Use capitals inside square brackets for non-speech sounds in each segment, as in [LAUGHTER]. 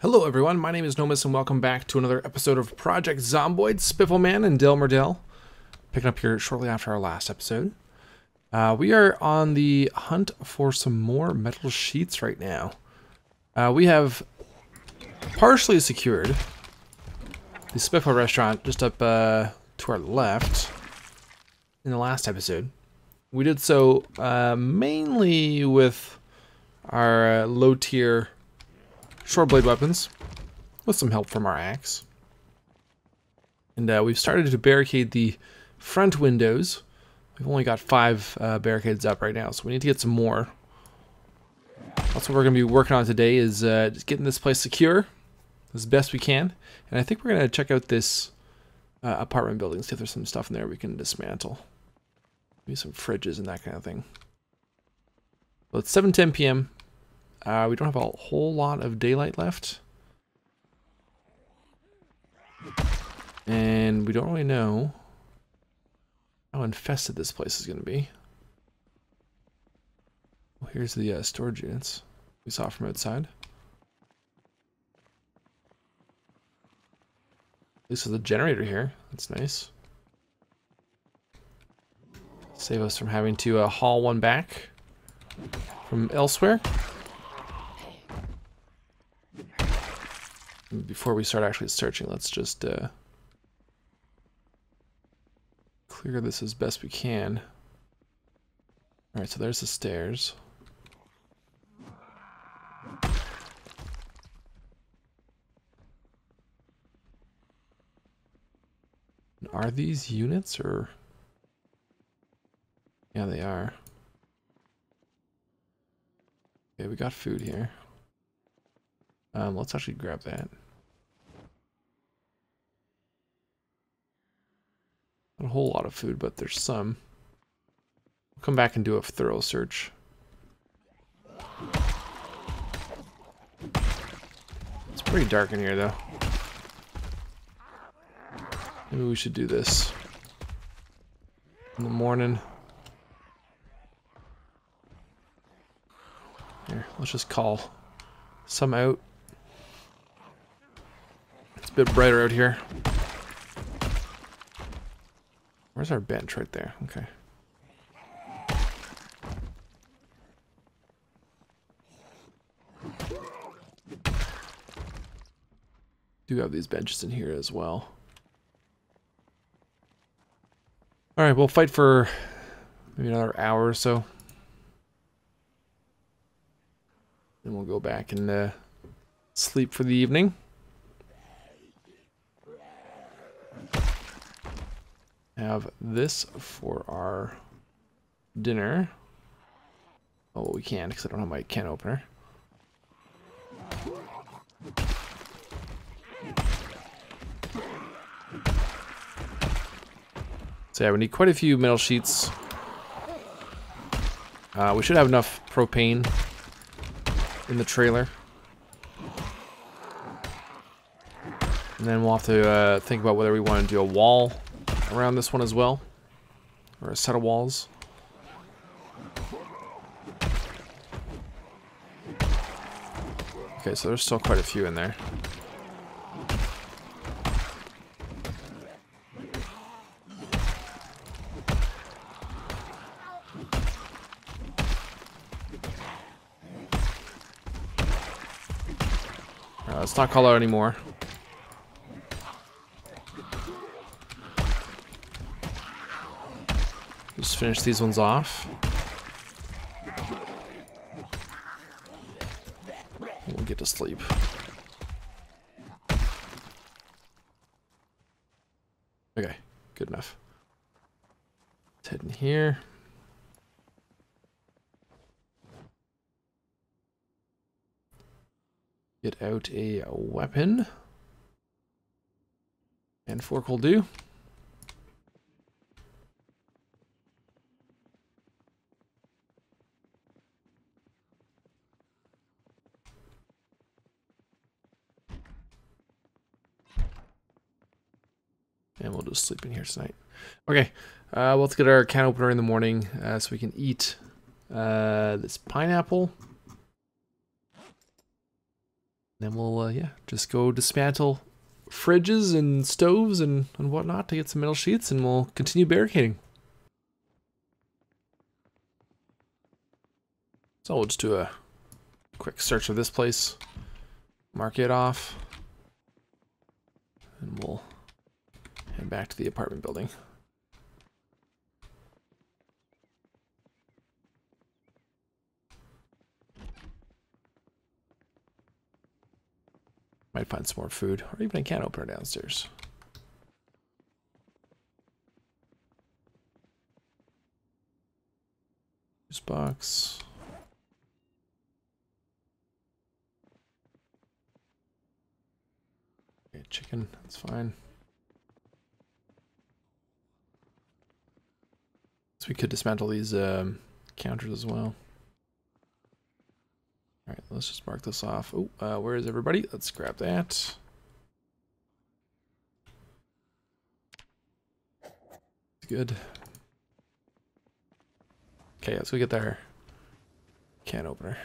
Hello everyone, my name is NoMiS and welcome back to another episode of Project Zomboid, Spiffo Man and Merdell. Picking up here shortly after our last episode. Uh, we are on the hunt for some more metal sheets right now. Uh, we have partially secured the Spiffo restaurant just up uh, to our left in the last episode. We did so uh, mainly with our uh, low tier short blade weapons with some help from our axe. And uh, we've started to barricade the front windows. We've only got five uh, barricades up right now, so we need to get some more. That's what we're going to be working on today is uh, just getting this place secure as best we can. And I think we're going to check out this uh, apartment building, see if there's some stuff in there we can dismantle. Maybe some fridges and that kind of thing. Well, it's 7.10 p.m. Uh, we don't have a whole lot of daylight left. And we don't really know how infested this place is going to be. Well, here's the uh, storage units we saw from outside. At least with the generator here. That's nice. Save us from having to uh, haul one back from elsewhere. Before we start actually searching, let's just uh, clear this as best we can. Alright, so there's the stairs. Are these units or? Yeah, they are. Okay, we got food here. Um, let's actually grab that. Not a whole lot of food, but there's some. We'll come back and do a thorough search. It's pretty dark in here, though. Maybe we should do this in the morning. Here, let's just call some out bit brighter out here. Where's our bench? Right there. Okay. Do have these benches in here as well. Alright, we'll fight for maybe another hour or so. Then we'll go back and uh, sleep for the evening. Have this for our dinner. Oh, we can't because I don't have my can opener. So yeah, we need quite a few metal sheets. Uh, we should have enough propane in the trailer. And then we'll have to uh, think about whether we want to do a wall around this one as well. Or a set of walls. Okay, so there's still quite a few in there. Right, let's not call out anymore. Finish these ones off. We'll get to sleep. Okay, good enough. Let's head in here. Get out a weapon. And fork will do. Sleep in here tonight. Okay, uh, well, let's get our can opener in the morning uh, so we can eat uh, this pineapple. Then we'll, uh, yeah, just go dismantle fridges and stoves and, and whatnot to get some metal sheets and we'll continue barricading. So we'll just do a quick search of this place, mark it off, and we'll head back to the apartment building. Might find some more food, or even a can opener downstairs. Juice box. Okay, chicken, that's fine. So we could dismantle these um, counters as well. All right, let's just mark this off. Oh, uh, where is everybody? Let's grab that. Good. Okay, let's go get their can opener.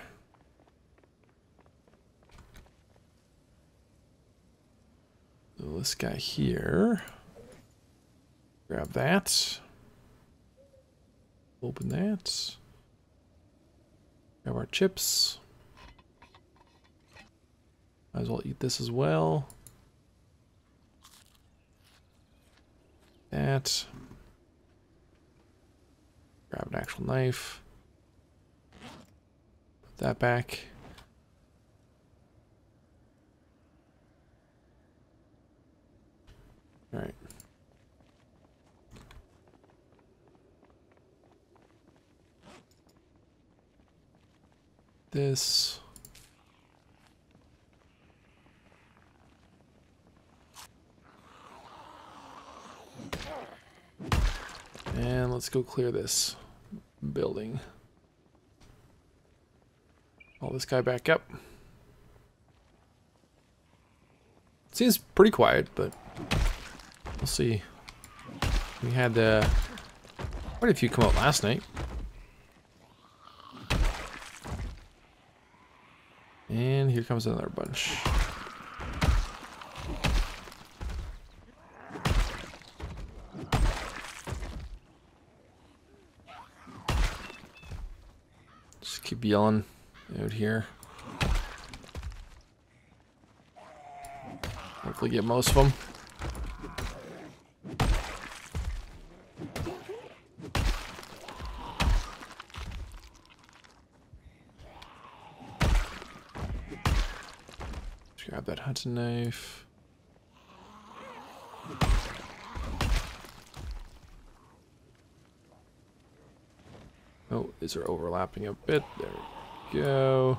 So this guy here. Grab that. Open that. Grab our chips. Might as well eat this as well. That. Grab an actual knife. Put that back. This. And let's go clear this building. All this guy back up. Seems pretty quiet, but we'll see. We had uh, quite a few come out last night. And here comes another bunch. Just keep yelling out here. Hopefully get most of them. Just knife. Oh, these are overlapping a bit. There we go.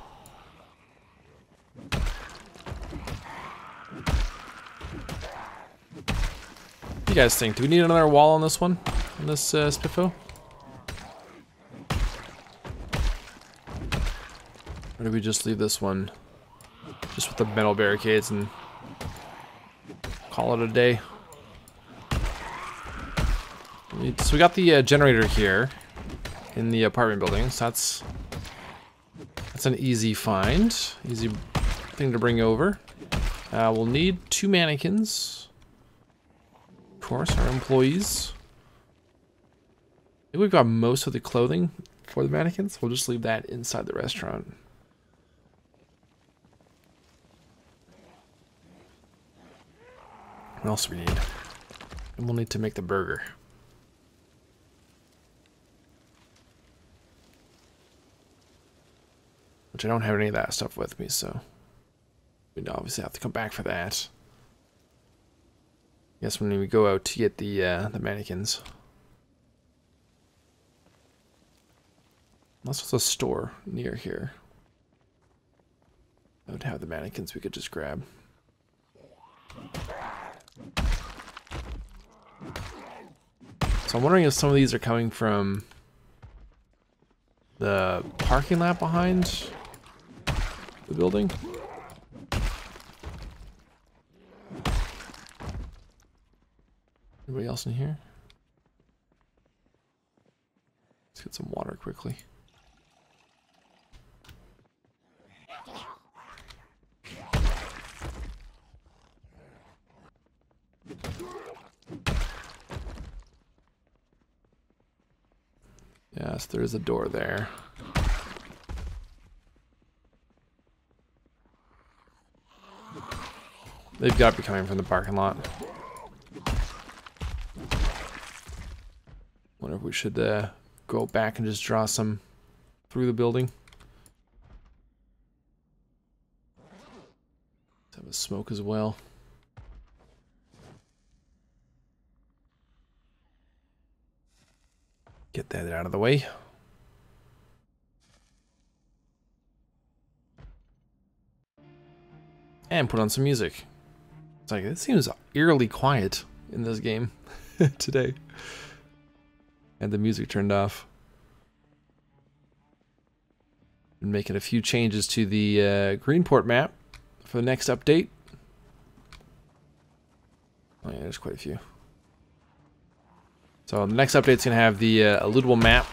You guys think? Do we need another wall on this one? On this uh, Spiffo? Or do we just leave this one just with the metal barricades and call it a day? So we got the uh, generator here in the apartment building. So that's that's an easy find, easy thing to bring over. Uh, we'll need two mannequins. Of course, our employees. I think we've got most of the clothing for the mannequins. We'll just leave that inside the restaurant. What else do we need? And we'll need to make the burger. Which I don't have any of that stuff with me, so we'd obviously have to come back for that. Guess when we go out to get the uh, the mannequins. Unless there's a store near here. I would have the mannequins we could just grab. So I'm wondering if some of these are coming from the parking lot behind the building. Anybody else in here? Let's get some water quickly. So there is a door there. They've got to be coming from the parking lot. Wonder if we should uh, go back and just draw some through the building. Let's have a smoke as well. Get that out of the way. And put on some music. It's like, it seems eerily quiet in this game [LAUGHS] today. And the music turned off. Been making a few changes to the uh, Greenport map for the next update. Oh yeah, there's quite a few. So the next is going to have the uh, map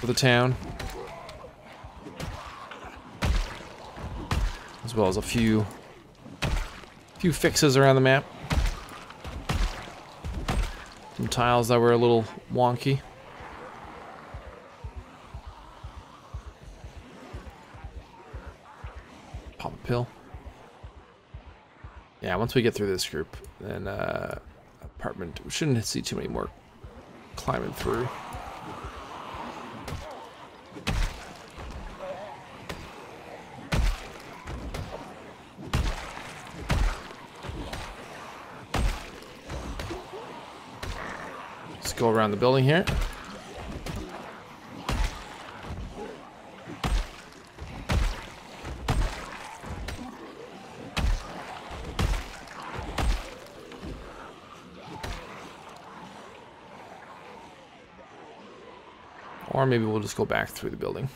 for the town. As well as a few few fixes around the map. Some tiles that were a little wonky. Pop a pill. Yeah, once we get through this group, then uh, apartment. We shouldn't see too many more climbing through. Let's go around the building here. Maybe we'll just go back through the building.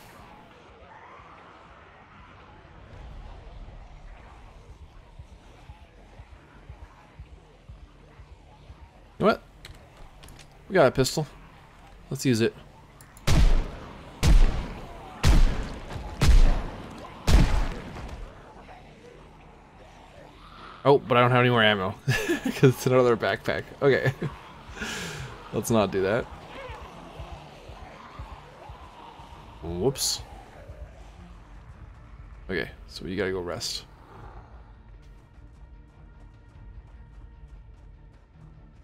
You know what? We got a pistol. Let's use it. Oh, but I don't have any more ammo. [LAUGHS] Because it's another backpack. Okay. [LAUGHS] Let's not do that. Okay, so you gotta go rest.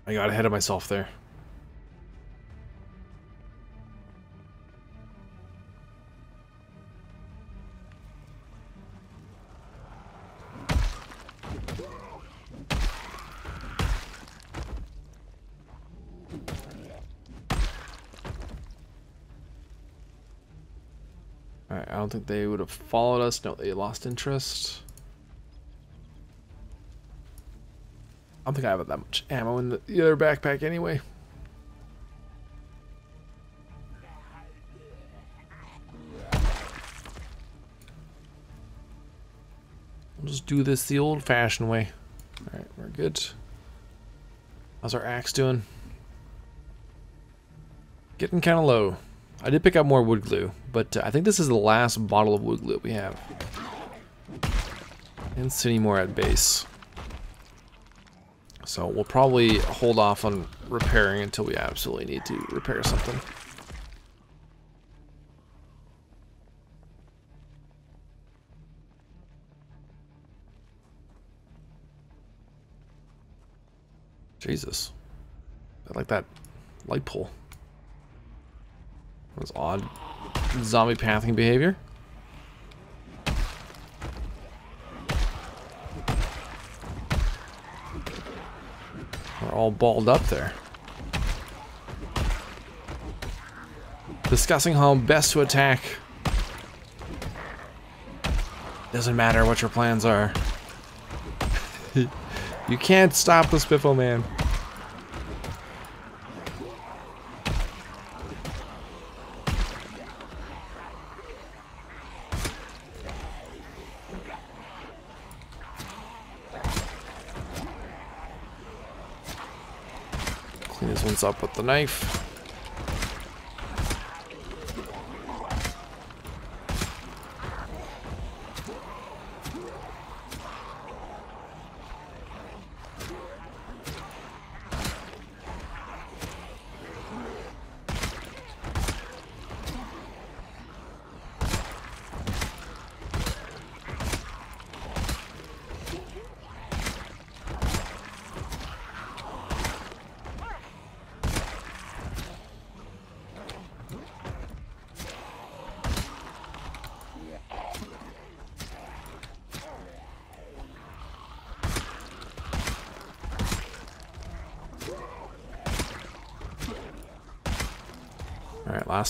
I got ahead of myself there. They would have followed us. No, they lost interest. I don't think I have that much ammo in the, the other backpack anyway. We'll just do this the old-fashioned way. Alright, we're good. How's our axe doing? Getting kind of low. I did pick up more wood glue, but uh, I think this is the last bottle of wood glue we have. Didn't see more at base. So we'll probably hold off on repairing until we absolutely need to repair something. Jesus. I like that light pole. That was odd. Zombie pathing behavior. We're all balled up there. Discussing how best to attack. Doesn't matter what your plans are. [LAUGHS] you can't stop the Spiffo man. Up with the knife.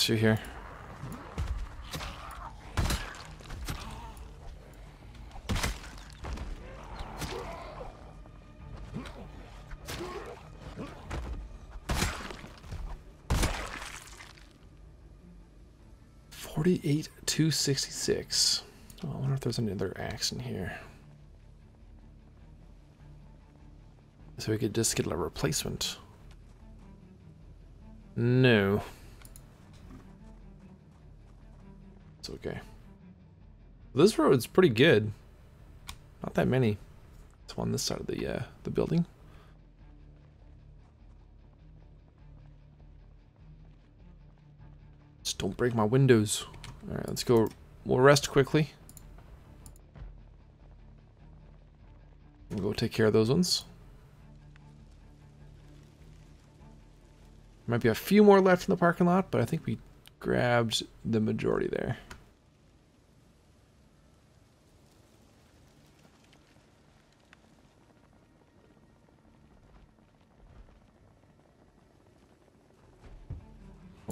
Few here. Forty-eight two sixty-six. Oh, I wonder if there's another axe in here. So we could just get a replacement. No. Okay. This road's pretty good. Not that many. It's on this side of the uh, the building. Just don't break my windows. Alright, let's go. We'll rest quickly. We'll go take care of those ones. Might be a few more left in the parking lot, but I think we grabbed the majority there.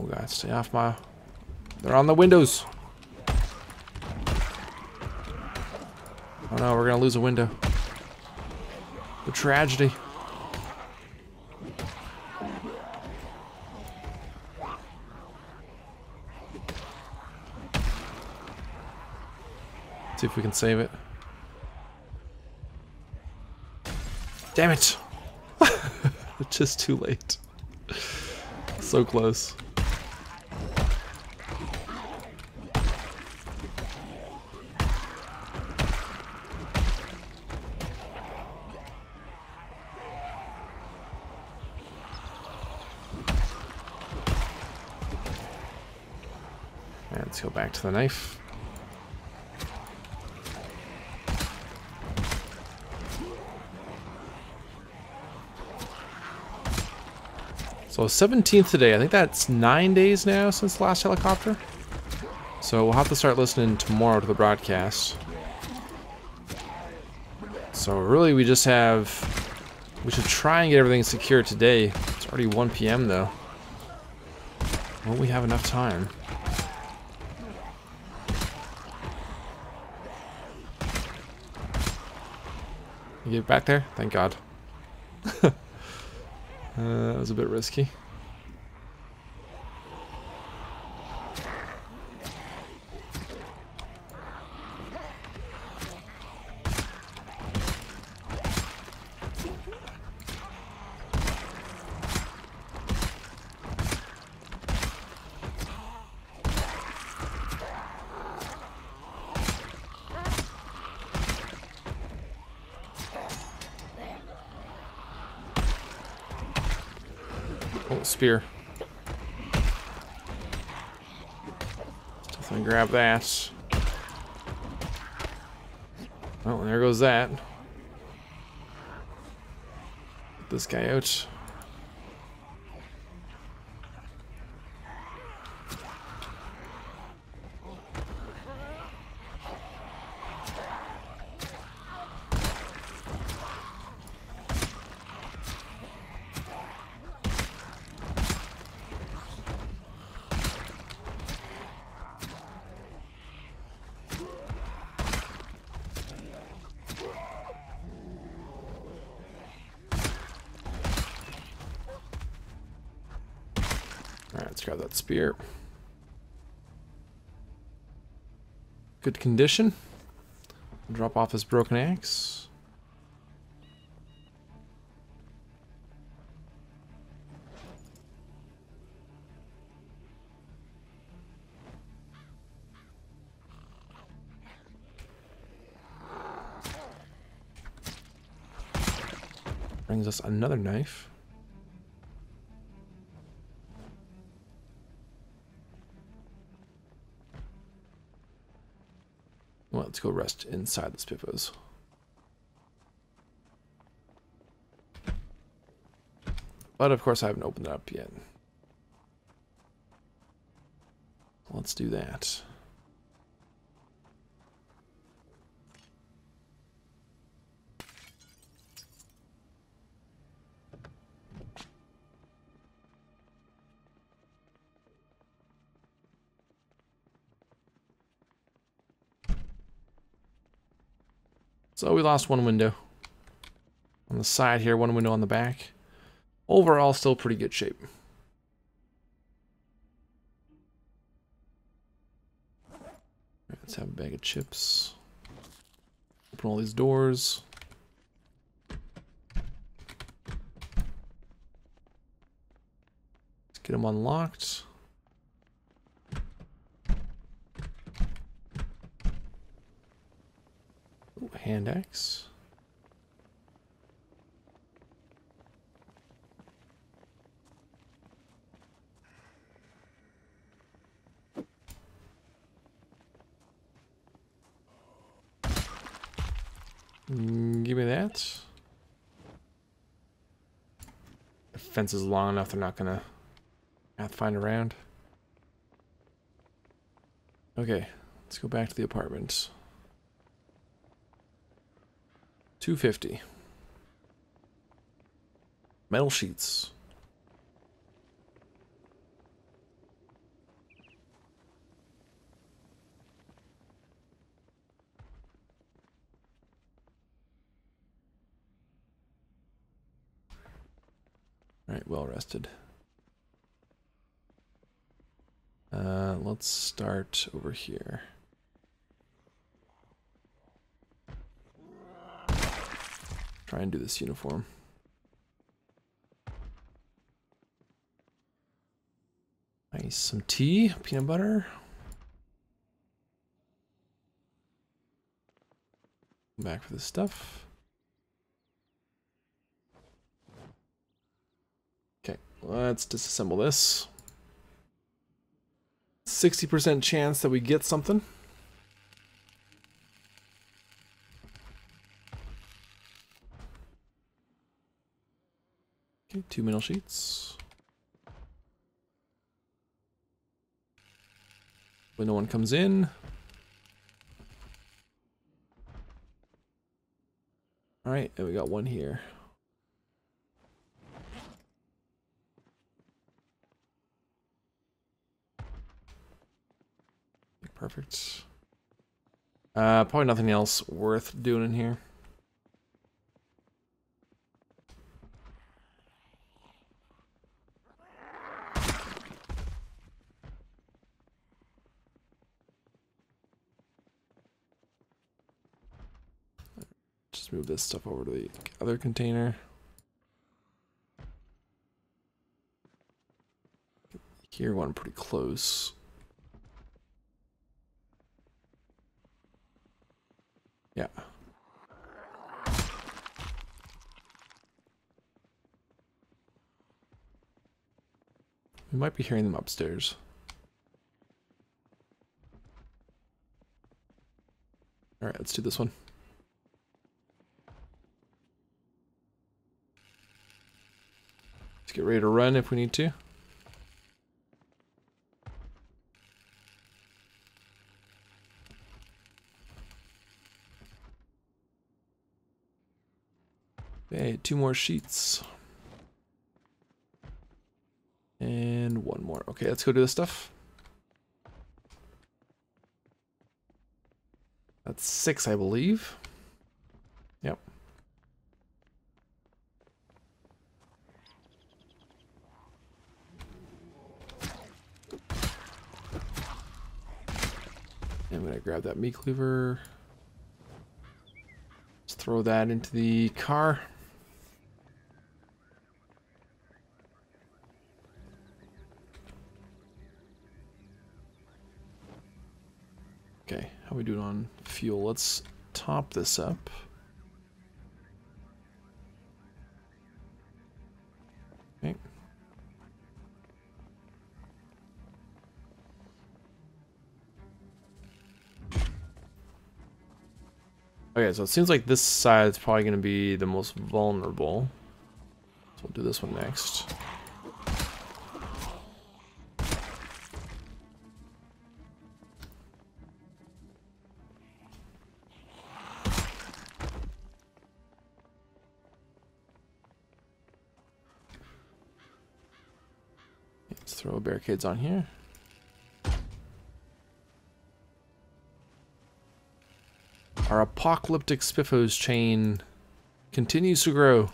God, stay off my... They're on the windows! Oh no, we're gonna lose a window. The tragedy. See if we can save it. Damn it! It's [LAUGHS] just too late. So close. let's go back to the knife. So 17th today. I think that's nine days now since the last helicopter. So we'll have to start listening tomorrow to the broadcast. So really we just have... We should try and get everything secure today. It's already 1 p.m. though. Won't we have enough time? You back there? Thank God. [LAUGHS] Uh, that was a bit risky. Spear. Definitely grab that. Oh, there goes that. Get this guy out. Alright, let's grab that spear. Good condition. Drop off his broken axe. Brings us another knife. Let's go rest inside the spiffos. But of course I haven't opened it up yet. Let's do that. So we lost one window. On the side here, one window on the back. Overall, still pretty good shape. Let's have a bag of chips. Open all these doors. Let's get them unlocked. Ooh, hand axe. Mm, give me that. The fence is long enough, they're not gonna have to find around. Okay, let's go back to the apartment. 250. Metal sheets. Alright, well rested. Uh, let's start over here. Try and do this uniform. Nice, some tea, peanut butter. Back for the stuff. Okay, let's disassemble this. 60% chance that we get something. Two metal sheets. When no one comes in. Alright, and we got one here. Perfect. Uh, probably nothing else worth doing in here. Just move this stuff over to the other container. Here, one pretty close. Yeah. We might be hearing them upstairs. All right, let's do this one. Let's get ready to run if we need to. Okay, two more sheets. And one more. Okay, let's go do this stuff. That's six, I believe. I'm gonna grab that meat cleaver. Let's throw that into the car. Okay, how we doing on fuel? Let's top this up. Okay, so it seems like this side is probably going to be the most vulnerable. So we'll do this one next. Let's throw barricades on here. Our apocalyptic Spiffos chain continues to grow.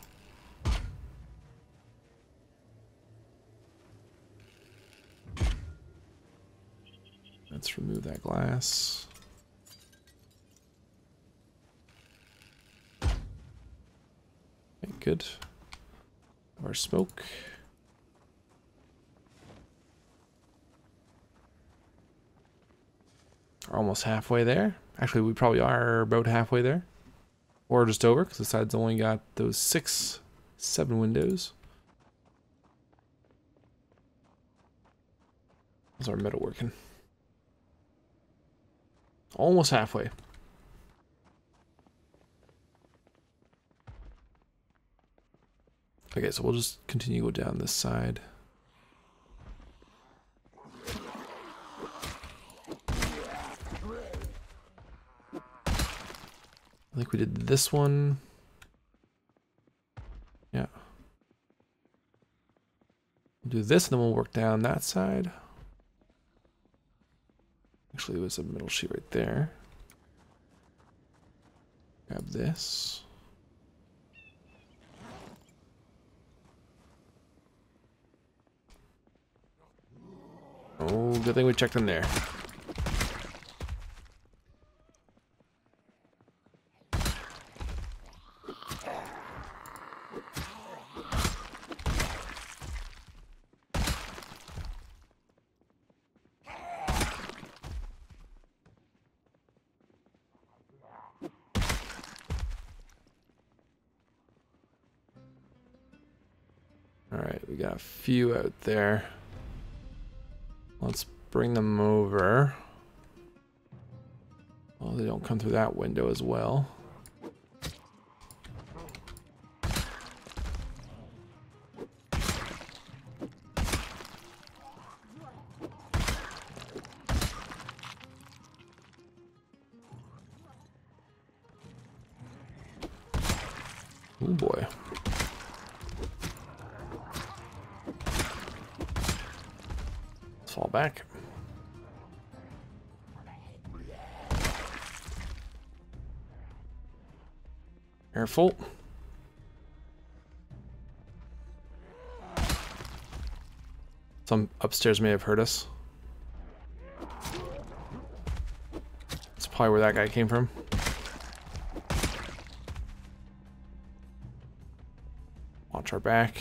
Let's remove that glass. Okay, good. Our smoke. We're almost halfway there. Actually, we probably are about halfway there. Or just over, because the side's only got those six, seven windows. How's our metal working? Almost halfway. Okay, so we'll just continue down this side. I think we did this one. Yeah. We'll do this and then we'll work down that side. Actually, there was a metal sheet right there. Grab this. Oh, good thing we checked in there. Few out there. Let's bring them over. Well, they don't come through that window as well. Upstairs may have heard us. That's probably where that guy came from. Watch our back.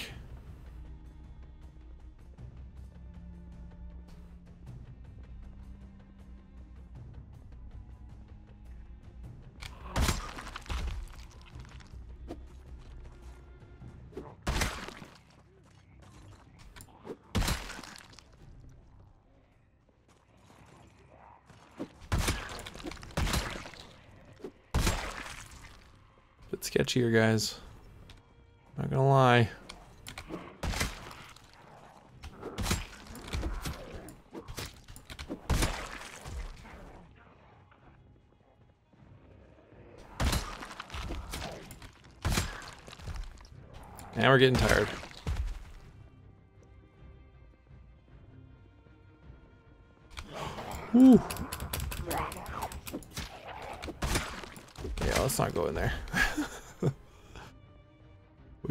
Bit sketchy here, guys. Not gonna lie. And we're getting tired. Whew.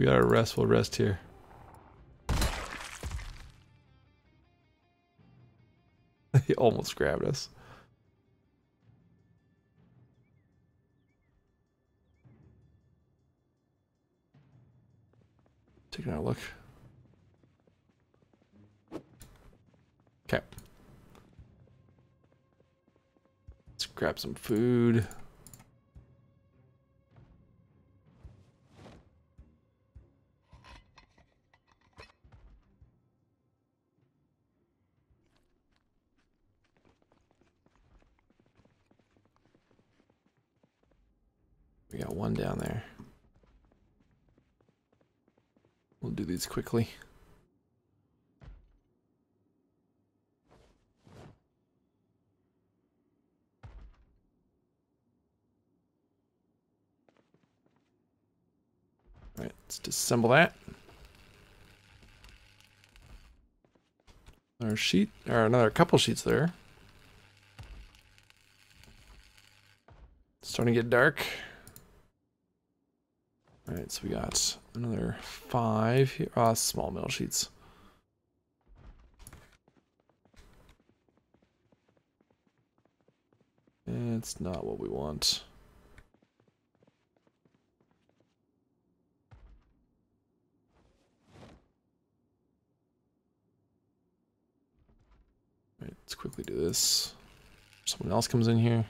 We gotta rest, we'll rest here. [LAUGHS] he almost grabbed us. Taking a look. Okay. Let's grab some food. Down there. We'll do these quickly. All right, let's disassemble that. Another sheet, or another couple sheets there. Start starting to get dark. Alright, so we got another five here. Ah, oh, small metal sheets. It's not what we want. Right, let's quickly do this. Someone else comes in here.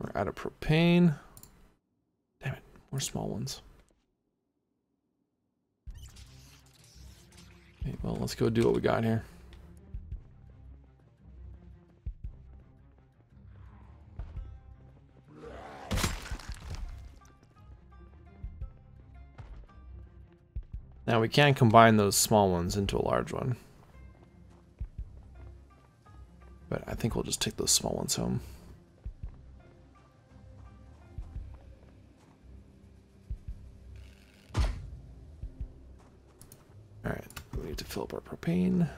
We're out of propane. Damn it, more small ones. Okay, well, let's go do what we got here. Now we can combine those small ones into a large one. But I think we'll just take those small ones home. Fill up our propane.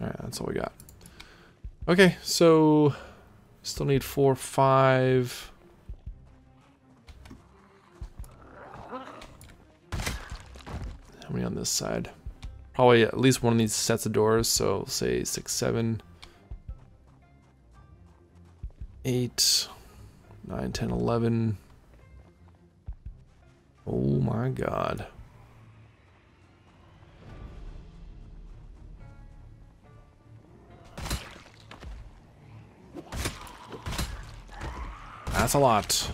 Alright, that's all we got. Okay, so still need four, five. How many on this side? Oh, Probably at least one of these sets of doors, so say six, seven, eight, nine, ten, eleven. Oh my god. That's a lot.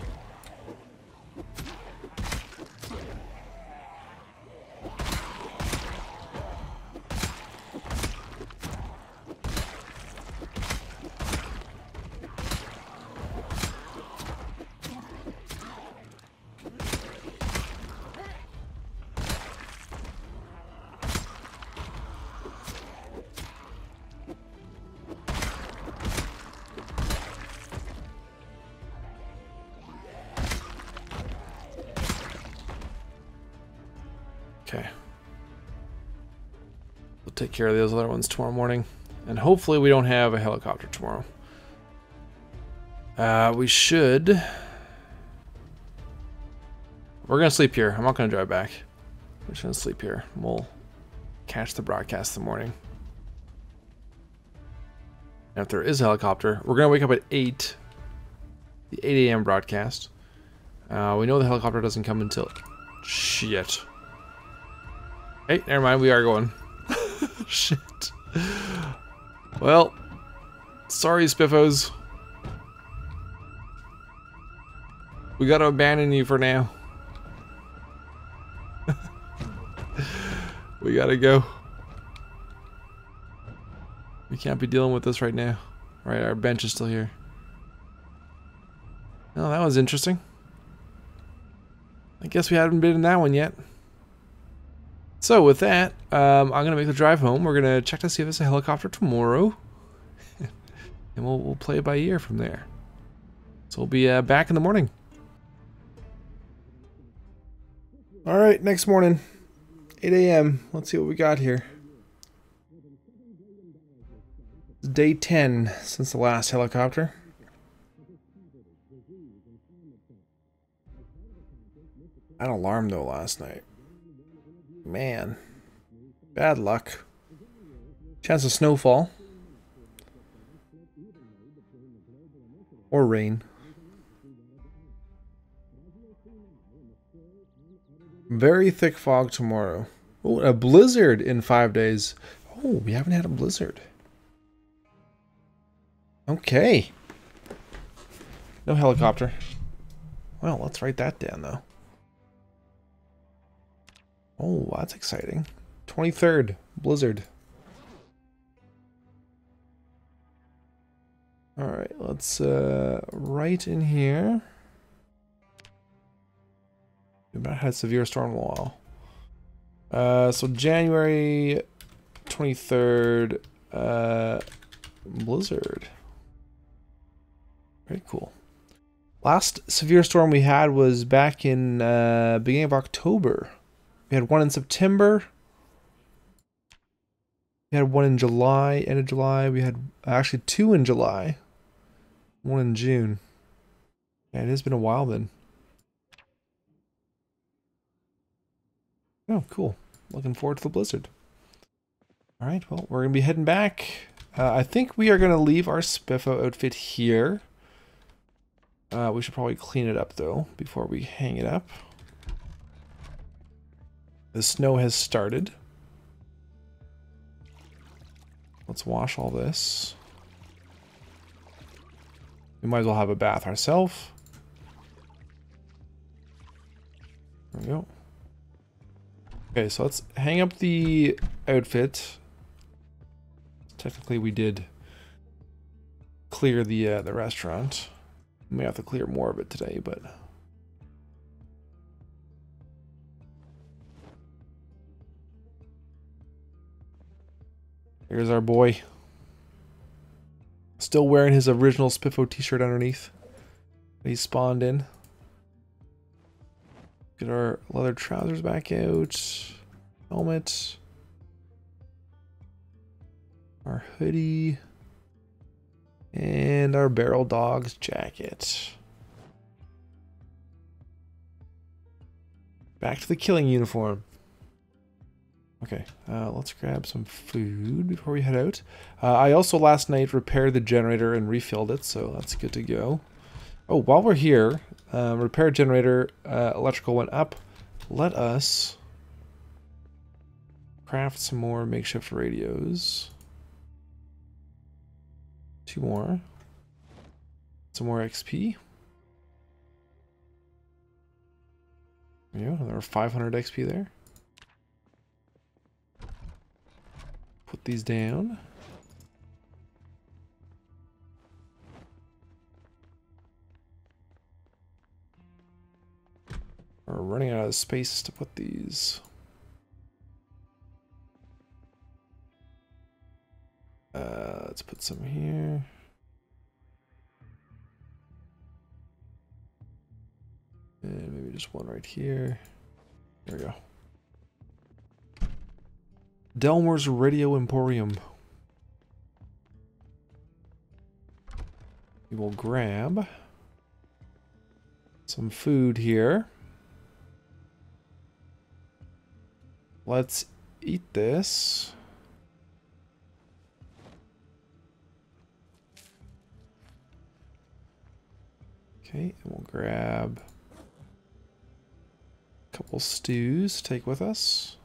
Take care of those other ones tomorrow morning. And hopefully we don't have a helicopter tomorrow. Uh, we should... We're going to sleep here. I'm not going to drive back. We're just going to sleep here. We'll catch the broadcast in the morning. And if there is a helicopter, we're going to wake up at 8. The 8 a.m. broadcast. Uh, we know the helicopter doesn't come until... Shit. Hey, never mind, we are going. Shit. Well, sorry, Spiffos. We gotta abandon you for now. [LAUGHS] we gotta go. We can't be dealing with this right now. Right, our bench is still here. Oh, that was interesting. I guess we haven't been in that one yet. So with that, um, I'm going to make the drive home. We're going to check to see if there's a helicopter tomorrow. [LAUGHS] and we'll, we'll play it by ear from there. So we'll be uh, back in the morning. All right, next morning, 8 a.m. Let's see what we got here. Day 10 since the last helicopter. An alarm though last night. Man. Bad luck. Chance of snowfall. Or rain. Very thick fog tomorrow. Oh, a blizzard in five days. Oh, we haven't had a blizzard. Okay. No helicopter. Well, let's write that down, though. Oh, that's exciting. 23rd, Blizzard. Alright, let's uh, write in here. We about had severe storm in wall. Uh, so January 23rd, uh, Blizzard. Very cool. Last severe storm we had was back in uh, beginning of October. We had one in September. We had one in July, end of July. We had actually two in July. One in June. Yeah, it has been a while then. Oh, cool. Looking forward to the blizzard. All right, well, we're going to be heading back. Uh, I think we are going to leave our Spiffo outfit here. Uh, we should probably clean it up, though, before we hang it up. The snow has started. Let's wash all this. We might as well have a bath ourselves. There we go. Okay, so let's hang up the outfit. Technically, we did clear the uh, the restaurant. We may have to clear more of it today, but here's our boy. Still wearing his original Spiffo t-shirt underneath. He spawned in. Get our leather trousers back out. Helmet. Our hoodie. And our barrel dog's jacket. Back to the killing uniform. Okay, uh, let's grab some food before we head out. Uh, I also last night repaired the generator and refilled it, so that's good to go. Oh, while we're here, um, repair generator, uh, electrical went up. Let us craft some more makeshift radios. Two more. Some more XP. Yeah, There are 500 XP there. These down. We're running out of space to put these. Uh, let's put some here. And maybe just one right here. There we go. Delmer's Radio Emporium. We will grab some food here. Let's eat this. Okay, and we'll grab a couple stews to take with us.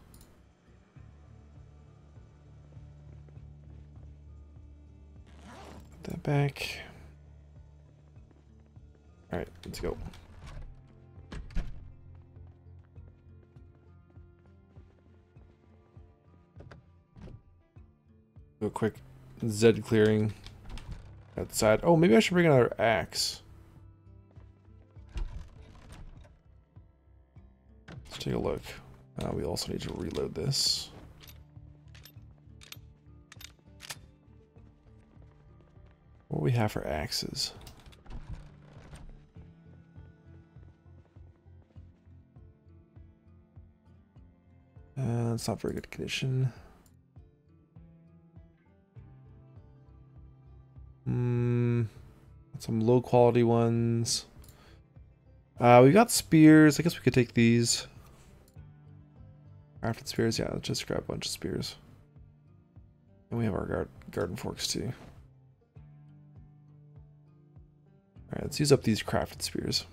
That back. All right, let's go. Do a quick Z clearing outside. Oh, maybe I should bring another axe. Let's take a look. Uh, we also need to reload this. What we have for axes? Uh, it's not very good condition. Hmm. Some low quality ones. Uh, we got spears. I guess we could take these. Crafted spears. Yeah, let's just grab a bunch of spears. And we have our garden forks too. Alright, let's use up these crafted spears.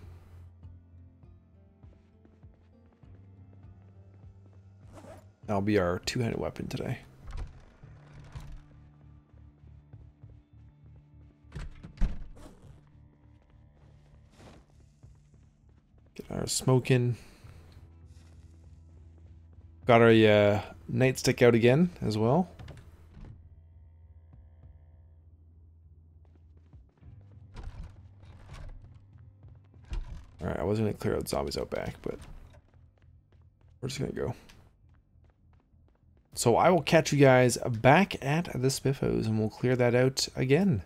That'll be our two-handed weapon today. Get our smoking. Got our uh, nightstick out again as well. Wasn't to clear out zombies out back, but we're just to go. So I will catch you guys back at the Spiffos and we'll clear that out again.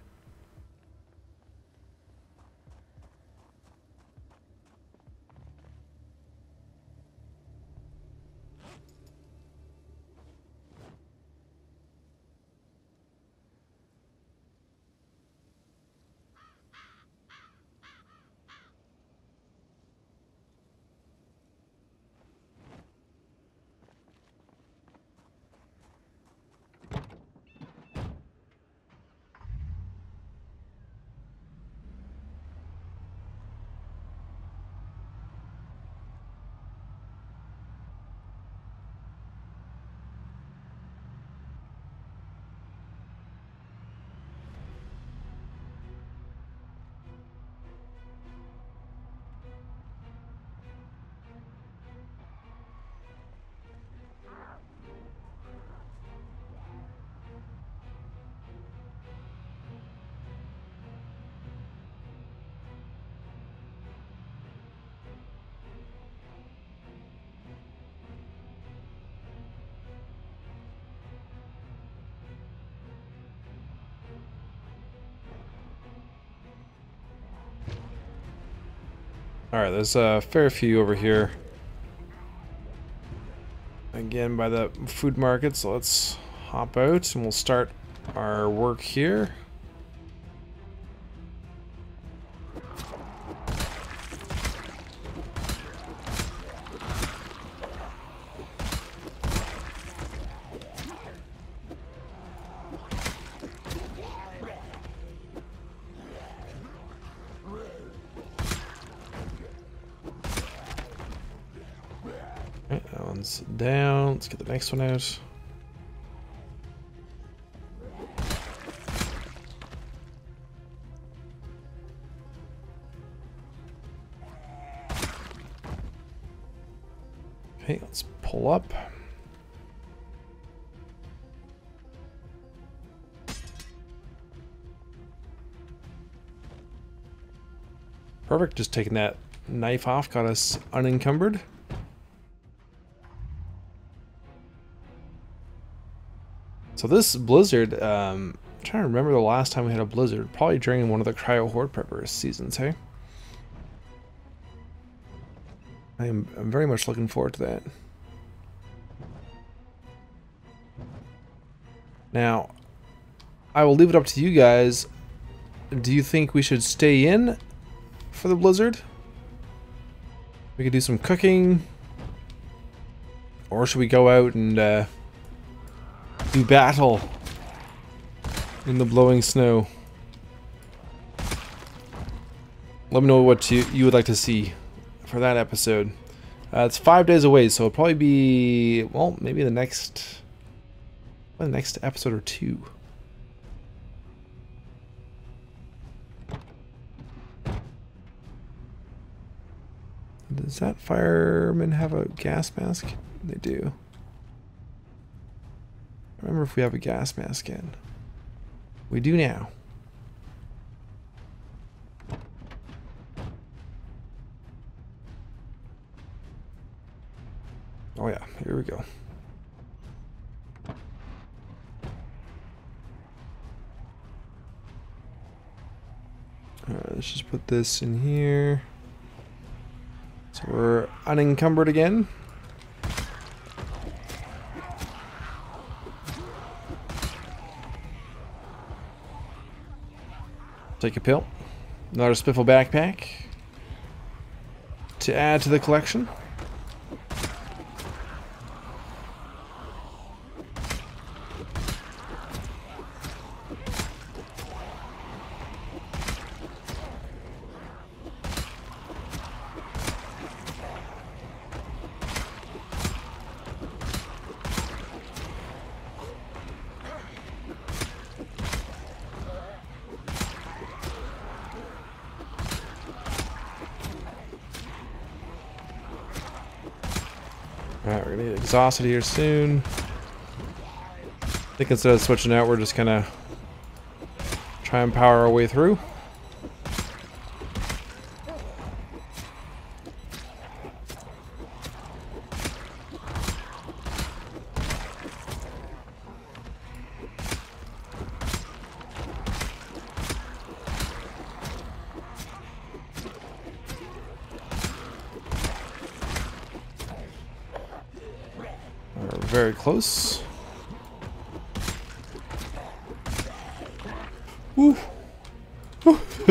Alright, there's a fair few over here. Again, by the food market, so let's hop out and we'll start our work here. Next one out. Okay, let's pull up. Perfect, just taking that knife off got us unencumbered. So this blizzard, um, I'm trying to remember the last time we had a blizzard. Probably during one of the Cryo Horde Preppers seasons, hey? I am I'm very much looking forward to that. Now, I will leave it up to you guys. Do you think we should stay in for the blizzard? We could do some cooking. Or should we go out and uh, do battle in the blowing snow? Let me know what you, you would like to see for that episode. Uh, it's five days away, so it'll probably be, well, maybe the next, well, the next episode or two. Does that fireman have a gas mask? They do. Remember if we have a gas mask in. We do now. Oh yeah, here we go. Alright, let's just put this in here. So we're unencumbered again. Take a pill. Another Spiffo backpack. To add to the collection. Alright, we're gonna get exhausted here soon. I think instead of switching out, we're just gonna try and power our way through.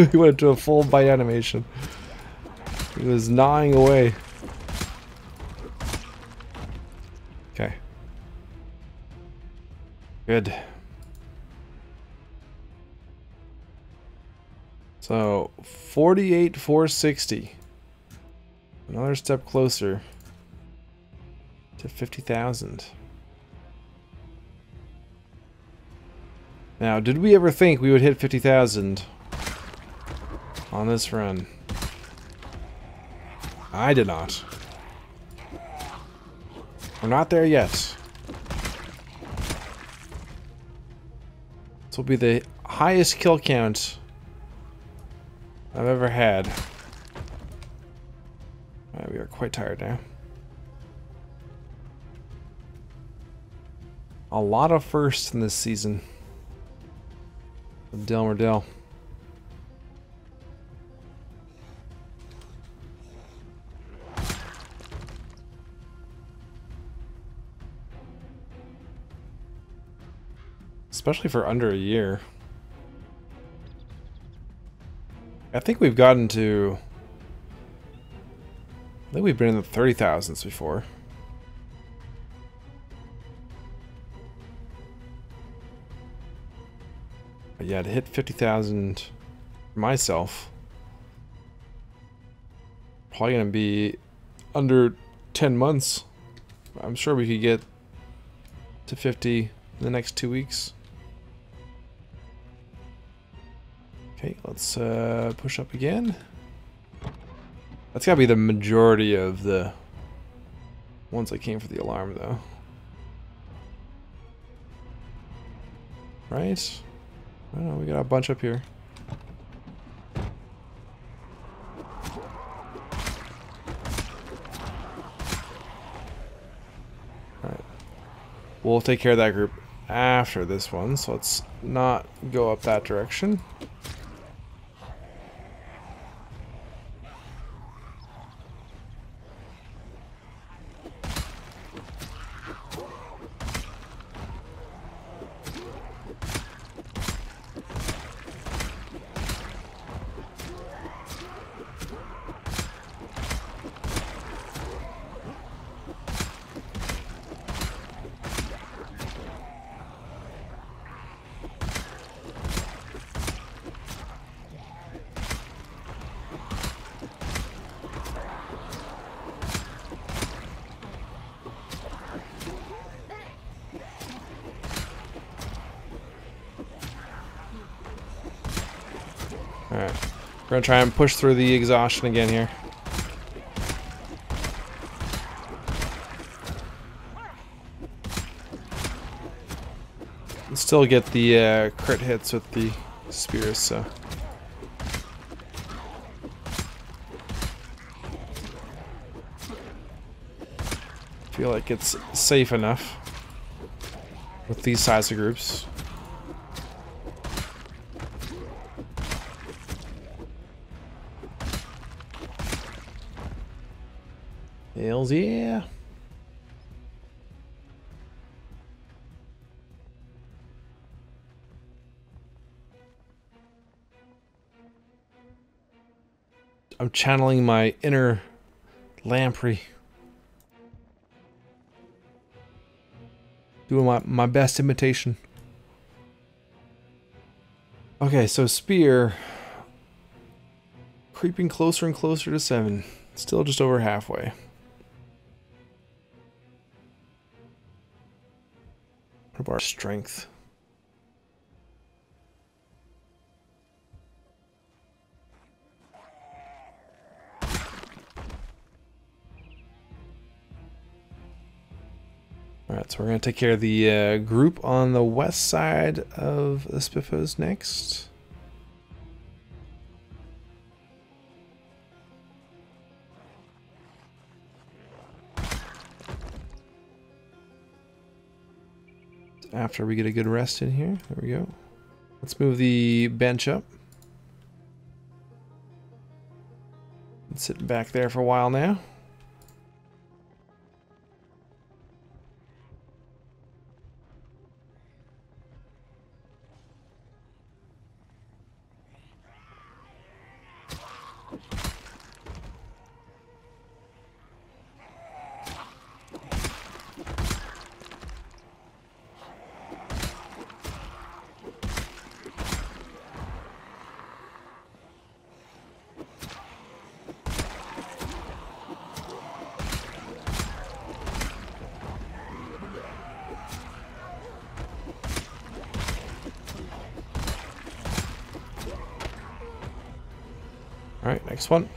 [LAUGHS] he went into a full bite animation. He was gnawing away. Okay. Good. So, 48, 460. Another step closer to 50,000. Now, did we ever think we would hit 50,000 on this run? I did not. We're not there yet. This will be the highest kill count I've ever had. Right, we are quite tired now. A lot of firsts in this season. Delmerdale. Especially for under a year. I think we've gotten to... I think we've been in the 30,000s before. But yeah, to hit 50,000 myself, probably going to be under 10 months. I'm sure we could get to 50 in the next two weeks. Okay, let's uh, push up again. That's gotta be the majority of the ones that came for the alarm, though. Right? I don't know, we got a bunch up here. Alright. We'll take care of that group after this one, so let's not go up that direction. Gonna try and push through the exhaustion again here. And still get the uh, crit hits with the spears, so. Feel like it's safe enough with these size of groups. Hells yeah. I'm channeling my inner lamprey. Doing my, my best imitation. Okay, so spear. Creeping closer and closer to seven. Still just over halfway. Our strength. Alright, so we're going to take care of the uh, group on the west side of the Spiffos next. After we get a good rest in here. There we go. Let's move the bench up. It's sitting back there for a while now. Next one.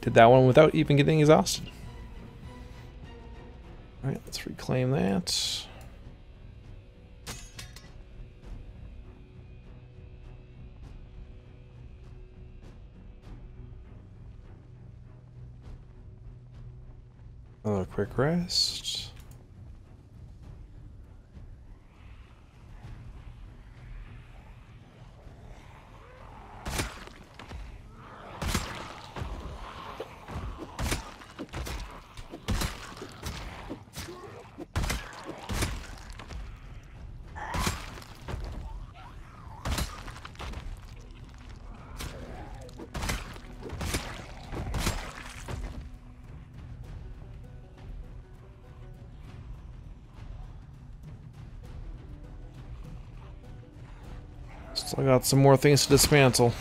Did that one without even getting exhausted claim that. Another quick rest. Some more things to dismantle.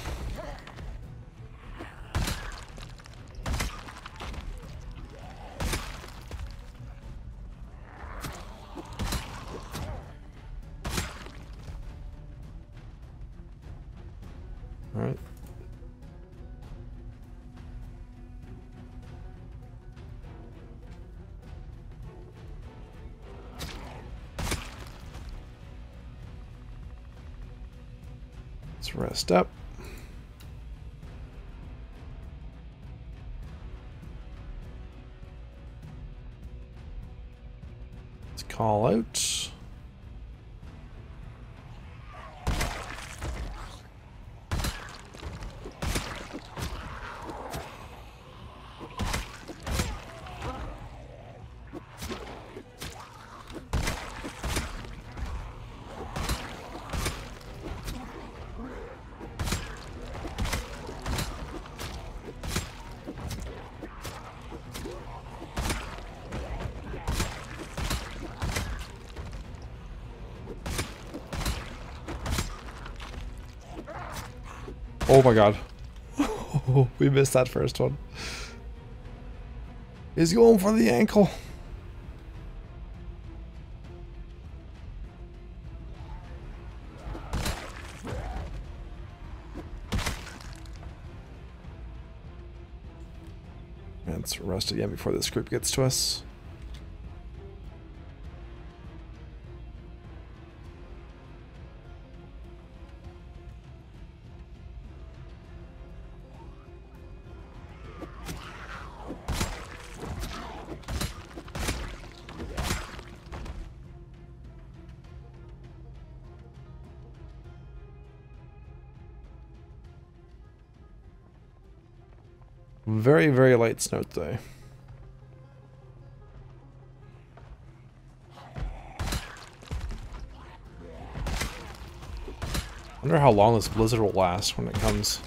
Let's rest up. Oh my god. [LAUGHS] we missed that first one. He's going for the ankle. Let's rest again before this group gets to us. Very, very light snow today. wonder how long this blizzard will last when it comes.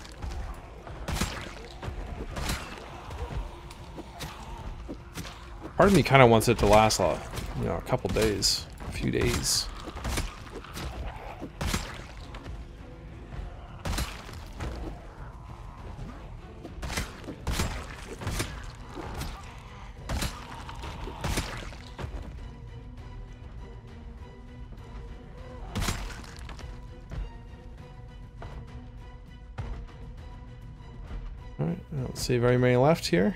Part of me kind of wants it to last, a, you know, a couple days, a few days. See very many left here.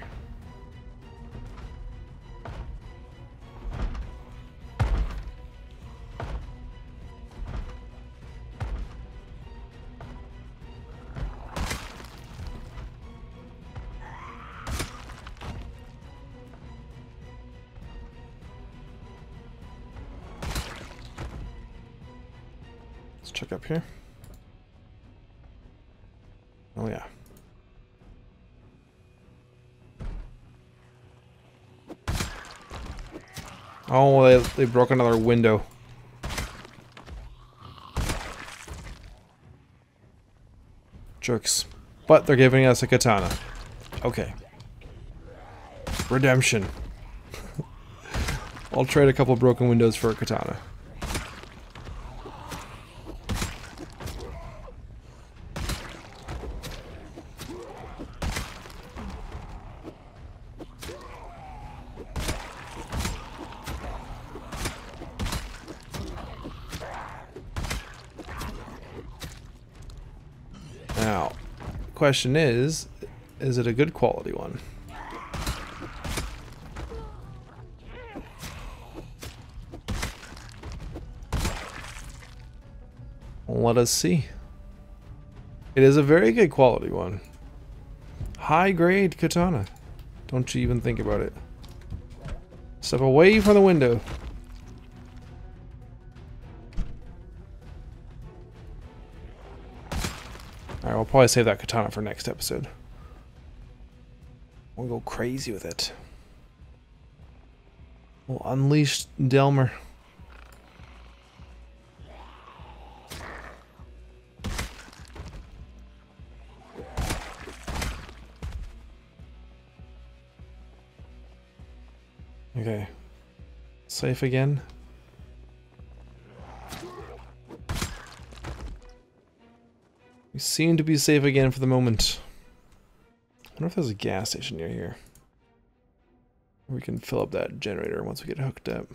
They, broke another window. Jerks. But they're giving us a katana. Okay. Redemption. [LAUGHS] I'll trade a couple broken windows for a katana. Now, question is, is it a good quality one? Let us see. It is a very good quality one. High grade katana. Don't you even think about it. Step away from the window. Alright, we'll probably save that katana for next episode. We'll go crazy with it. We'll unleash Delmer. Okay. Safe again. We seem to be safe again for the moment. I wonder if there's a gas station near here. We can fill up that generator once we get hooked up.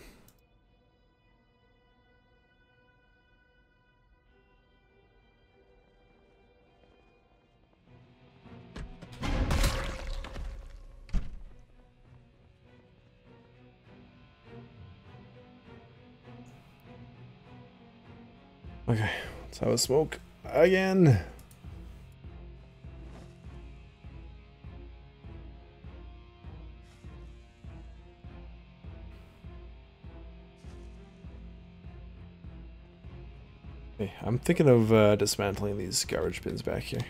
Okay, let's have a smoke again. Thinking of uh, dismantling these garbage bins back here.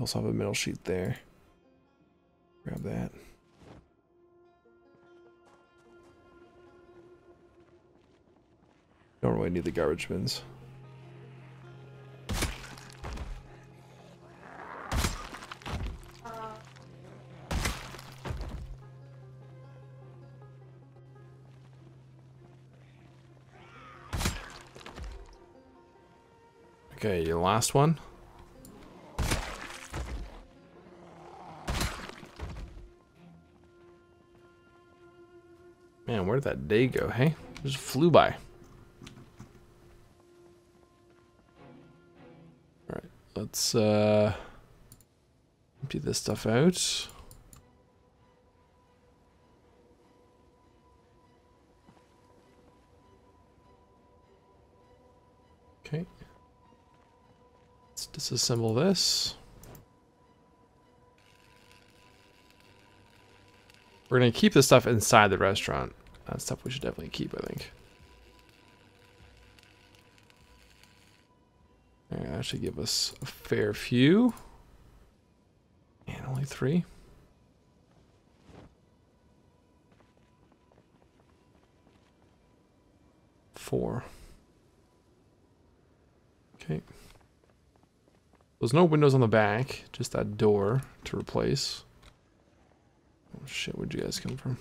Also have a metal sheet there. Grab that. Don't really need the garbage bins. Last one. Man, where did that day go, hey? It just flew by. Alright, let's uh empty this stuff out. Okay. Disassemble this. We're gonna keep this stuff inside the restaurant. That's stuff we should definitely keep, I think. That should give us a fair few. And only three. Four. Okay. There's no windows on the back, just that door to replace. Oh shit, where'd you guys come from?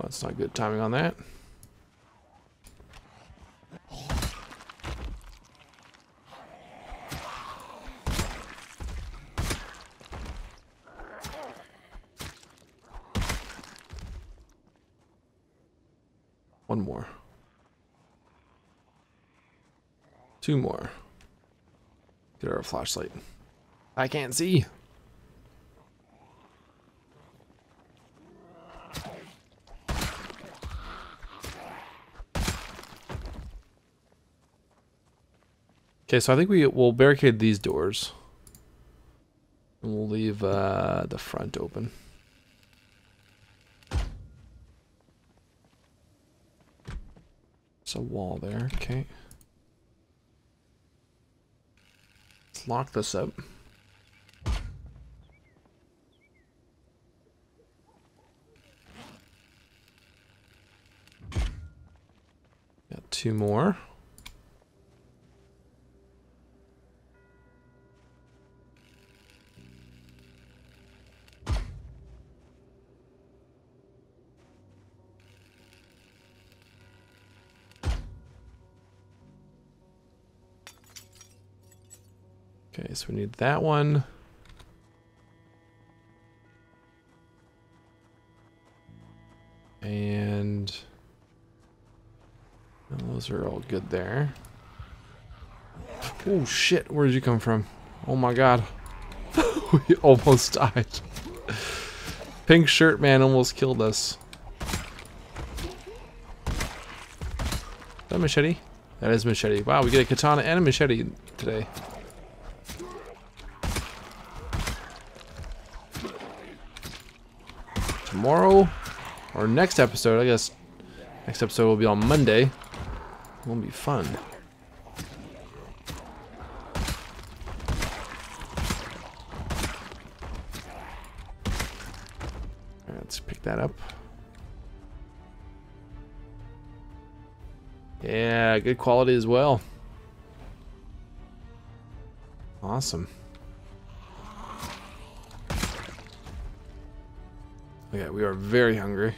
That's not good timing on that. One more. Two more. Get our flashlight. I can't see. Okay, so I think we will barricade these doors. And we'll leave uh, the front open. There's a wall there, okay. Lock this up. Got two more. So we need that one. And those are all good there. Oh shit, where did you come from? Oh my god. [LAUGHS] we almost died. Pink shirt man almost killed us. Is that machete? That is machete. Wow, we get a katana and a machete today. Tomorrow, or next episode, I guess next episode will be on Monday. It will be fun. let's pick that up. Yeah, good quality as well. Awesome. Okay, we are very hungry.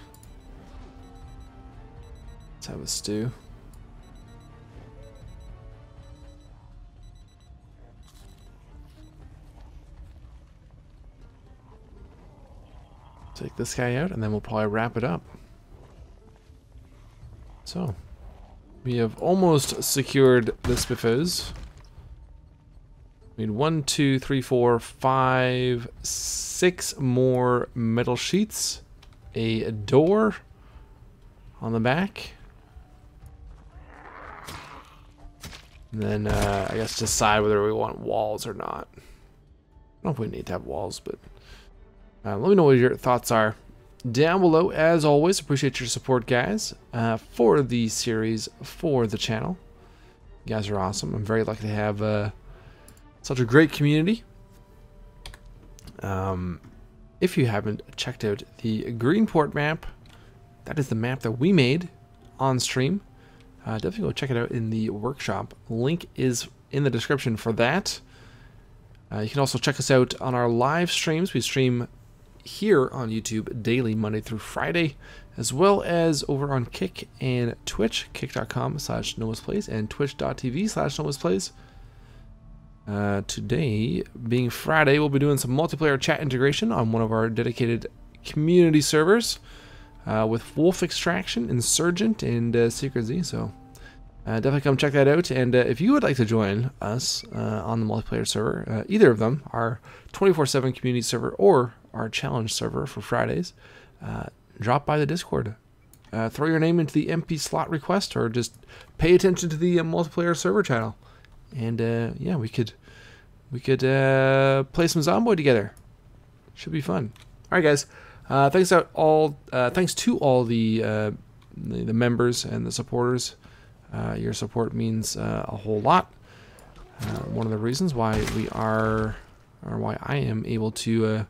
Let's have a stew. Take this guy out and then we'll probably wrap it up. So, we have almost secured the spiffos. We need one, two, three, four, five, six more metal sheets. A door on the back. And then uh, I guess decide whether we want walls or not. I don't know if we need to have walls, but uh, let me know what your thoughts are down below. As always, appreciate your support, guys, uh, for the series, for the channel. You guys are awesome. I'm very lucky to have uh, such a great community. Um, if you haven't checked out the Greenport map, that is the map that we made on stream. Uh, definitely go check it out in the workshop. Link is in the description for that. Uh, you can also check us out on our live streams. We stream here on YouTube daily, Monday through Friday, as well as over on Kick and Twitch, kick.com slash Plays and twitch.tv slash Plays. Uh, today, being Friday, we'll be doing some multiplayer chat integration on one of our dedicated community servers uh, with Wolf Extraction, Insurgent, and uh, Secret Z. So uh, definitely come check that out. And uh, if you would like to join us on the multiplayer server, either of them, our 24 7 community server or our challenge server for Fridays, drop by the Discord. Throw your name into the MP slot request or just pay attention to the multiplayer server channel. And uh, yeah, we could we could uh, play some Zomboid together. Should be fun. All right, guys. Uh, thanks out all. thanks to all the, the, the members and the supporters. your support means a whole lot. one of the reasons why we are, or why I am able to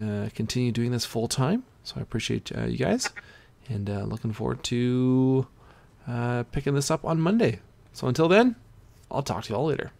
uh, continue doing this full time. So I appreciate uh, you guys and uh, looking forward to uh, picking this up on Monday. So until then, I'll talk to you all later.